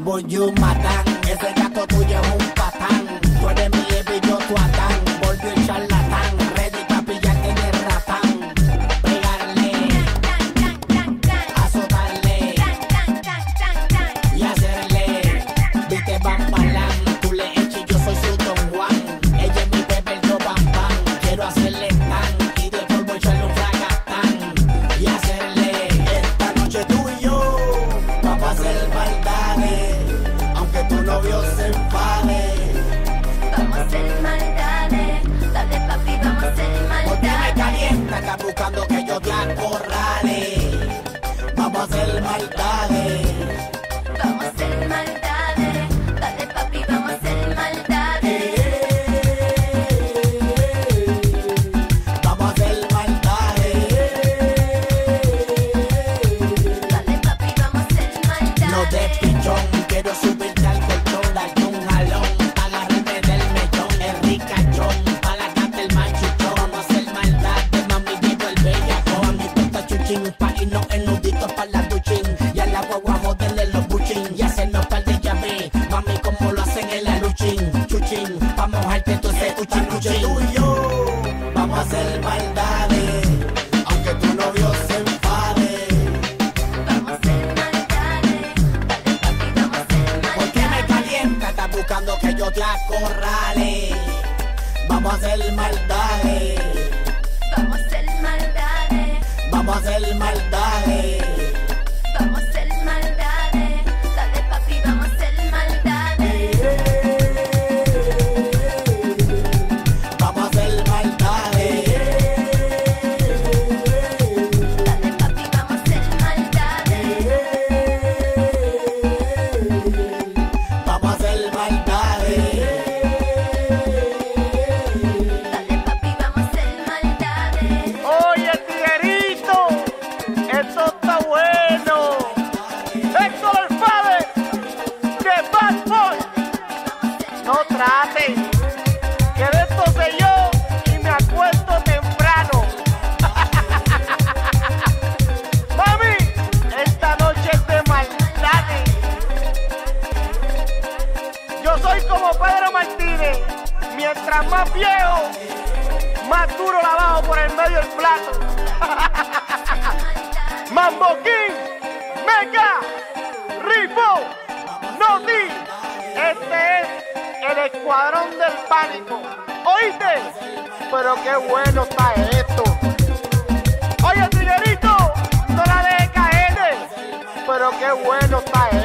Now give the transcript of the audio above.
Voy yo matan, ese gato tuyo es un patán. Tú eres mi Estamos en maldades. Vamos en maldades. Vamos a mojarte todo ese cuchi cuchi. tú y yo vamos a hacer maldades. Aunque tu novio se enfade. Vamos a hacer maldades. Dale vamos a hacer maldades. Porque me calienta, estás buscando que yo te acorrale. Vamos a hacer maldades. soy como Pedro Martínez. Mientras más viejo, más duro la bajo por el medio del plato. Mambo King, Mega, Rifo, Noti. Este es el escuadrón del pánico. ¿Oíste? Pero qué bueno está esto. Oye, tinerito, no la dejes caer. Pero qué bueno está esto.